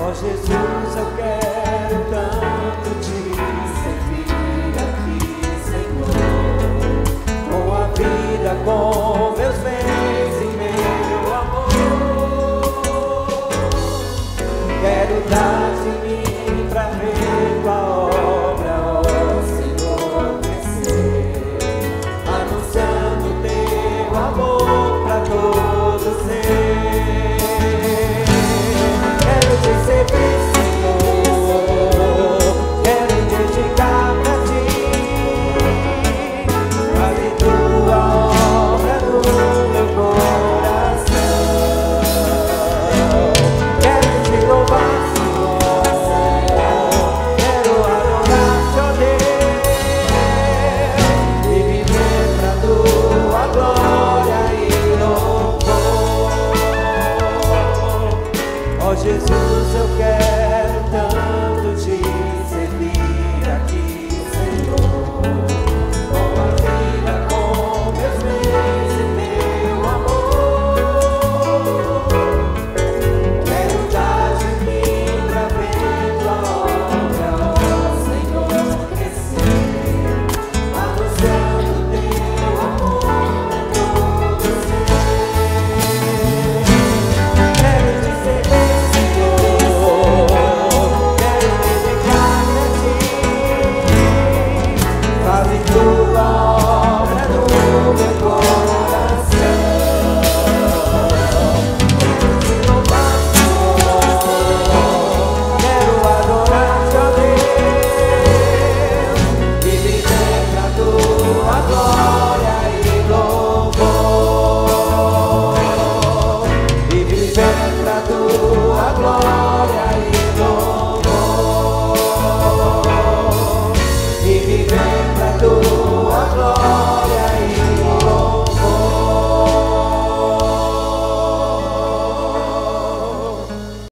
Ó Jesus, eu quero tanto te servir aqui, Senhor, com a vida, com meus bens e meu amor. Quero dar. Jesus, eu quero.